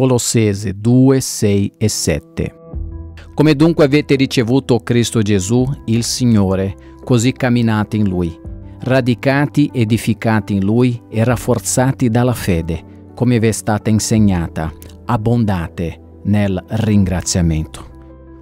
Colossese 2, 6 e 7. Come dunque avete ricevuto Cristo Gesù, il Signore, così camminate in Lui, radicati, edificati in Lui e rafforzati dalla fede, come vi è stata insegnata, abbondate nel ringraziamento.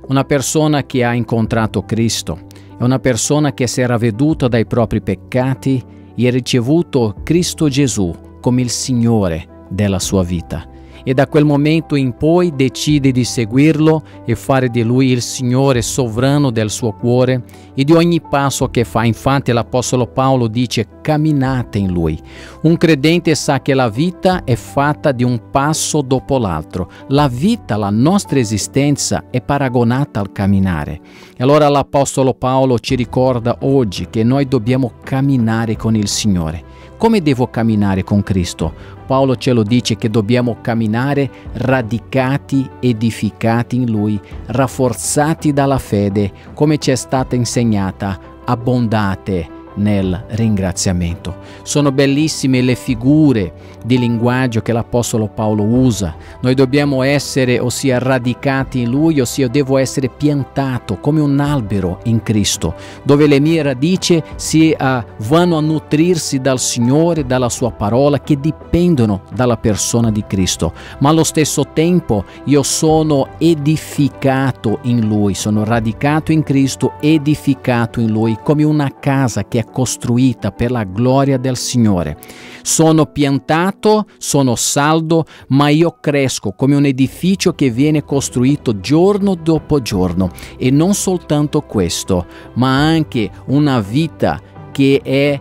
Una persona che ha incontrato Cristo è una persona che si è ravveduta dai propri peccati e ha ricevuto Cristo Gesù come il Signore della sua vita e da quel momento in poi decide di seguirlo e fare di lui il Signore sovrano del suo cuore e di ogni passo che fa. Infatti l'Apostolo Paolo dice camminate in lui. Un credente sa che la vita è fatta di un passo dopo l'altro. La vita, la nostra esistenza è paragonata al camminare. E allora l'Apostolo Paolo ci ricorda oggi che noi dobbiamo camminare con il Signore. Come devo camminare con Cristo? Paolo ce lo dice che dobbiamo camminare radicati, edificati in Lui, rafforzati dalla fede, come ci è stata insegnata, abbondate nel ringraziamento. Sono bellissime le figure di linguaggio che l'Apostolo Paolo usa. Noi dobbiamo essere, ossia radicati in Lui, ossia io devo essere piantato come un albero in Cristo, dove le mie radici si uh, vanno a nutrirsi dal Signore, dalla Sua parola, che dipendono dalla persona di Cristo. Ma allo stesso tempo io sono edificato in Lui, sono radicato in Cristo, edificato in Lui, come una casa che è costruita per la gloria del Signore. Sono piantato, sono saldo, ma io cresco come un edificio che viene costruito giorno dopo giorno. E non soltanto questo, ma anche una vita che è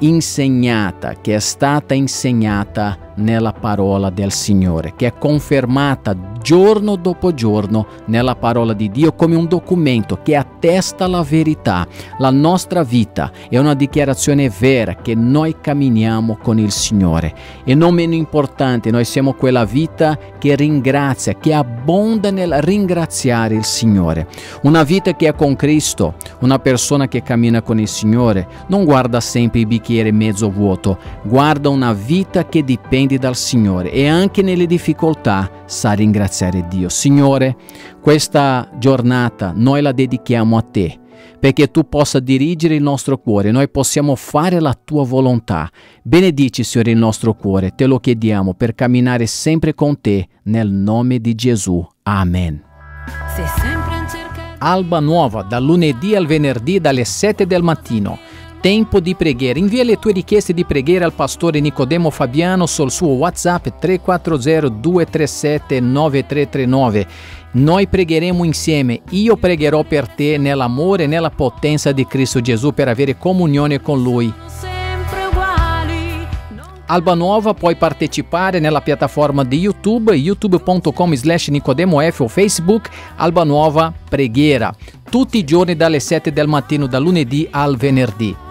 insegnata, che è stata insegnata nella parola del Signore, che è confermata giorno dopo giorno nella parola di Dio come un documento che attesta la verità. La nostra vita è una dichiarazione vera che noi camminiamo con il Signore e non meno importante, noi siamo quella vita che ringrazia, che abbonda nel ringraziare il Signore. Una vita che è con Cristo, una persona che cammina con il Signore, non guarda sempre il bicchiere mezzo vuoto, guarda una vita che dipende dal Signore e anche nelle difficoltà sa ringraziare Dio. Signore, questa giornata noi la dedichiamo a te perché tu possa dirigere il nostro cuore, noi possiamo fare la tua volontà. Benedici, Signore, il nostro cuore, te lo chiediamo per camminare sempre con te, nel nome di Gesù. Amen. Alba Nuova, dal lunedì al venerdì dalle 7 del mattino. Tempo di preghiera. Invia le tue richieste di preghiera al pastore Nicodemo Fabiano sul suo WhatsApp 340 237 9339. Noi pregheremo insieme. Io pregherò per te nell'amore e nella potenza di Cristo Gesù per avere comunione con Lui. Alba Nuova puoi partecipare nella piattaforma di YouTube, youtube.com slash nicodemof o Facebook Alba Nuova Preghiera, tutti i giorni dalle 7 del mattino, da lunedì al venerdì.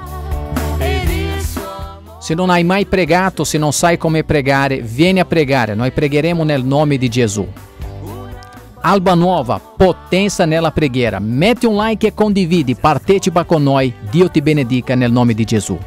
Se non hai mai pregato, se non sai come pregare, vieni a pregare, noi pregheremo nel nome di Gesù. Alba Nuova, potenza nella preghiera. Metti un like e condividi, partecipa con noi. Dio ti benedica nel nome di Gesù.